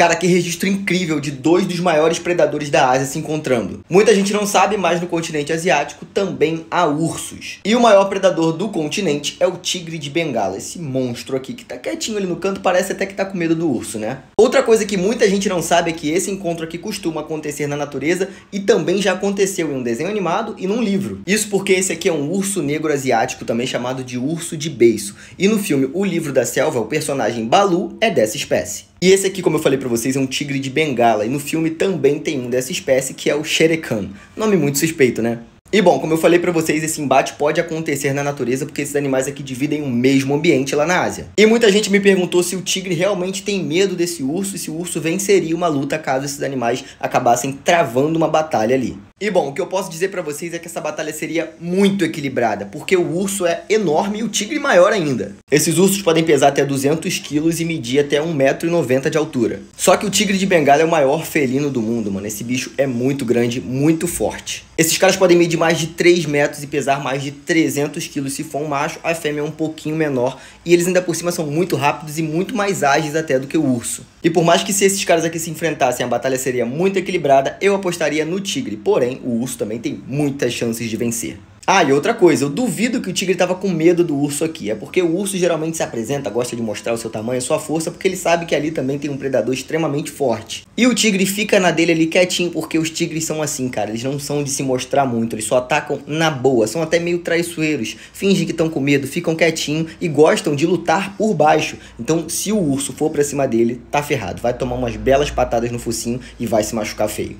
Cara, que registro incrível de dois dos maiores predadores da Ásia se encontrando. Muita gente não sabe, mas no continente asiático também há ursos. E o maior predador do continente é o tigre de Bengala, esse monstro aqui que tá quietinho ali no canto, parece até que tá com medo do urso, né? Outra coisa que muita gente não sabe é que esse encontro aqui costuma acontecer na natureza e também já aconteceu em um desenho animado e num livro. Isso porque esse aqui é um urso negro asiático, também chamado de urso de beiço. E no filme O Livro da Selva, o personagem Balu é dessa espécie. E esse aqui, como eu falei para vocês, é um tigre de bengala. E no filme também tem um dessa espécie, que é o Shere Khan. Nome muito suspeito, né? E bom, como eu falei para vocês, esse embate pode acontecer na natureza porque esses animais aqui dividem o mesmo ambiente lá na Ásia. E muita gente me perguntou se o tigre realmente tem medo desse urso e se o urso venceria uma luta caso esses animais acabassem travando uma batalha ali. E bom, o que eu posso dizer para vocês é que essa batalha seria muito equilibrada, porque o urso é enorme e o tigre maior ainda. Esses ursos podem pesar até 200 quilos e medir até 1,90m de altura. Só que o tigre de bengala é o maior felino do mundo, mano. Esse bicho é muito grande, muito forte. Esses caras podem medir mais de 3 metros e pesar mais de 300 quilos se for um macho, a fêmea é um pouquinho menor e eles ainda por cima são muito rápidos e muito mais ágeis até do que o urso. E por mais que se esses caras aqui se enfrentassem a batalha seria muito equilibrada, eu apostaria no tigre, porém o urso também tem muitas chances de vencer. Ah, e outra coisa, eu duvido que o tigre estava com medo do urso aqui. É porque o urso geralmente se apresenta, gosta de mostrar o seu tamanho, a sua força, porque ele sabe que ali também tem um predador extremamente forte. E o tigre fica na dele ali quietinho, porque os tigres são assim, cara. Eles não são de se mostrar muito, eles só atacam na boa. São até meio traiçoeiros, fingem que estão com medo, ficam quietinho e gostam de lutar por baixo. Então, se o urso for pra cima dele, tá ferrado. Vai tomar umas belas patadas no focinho e vai se machucar feio.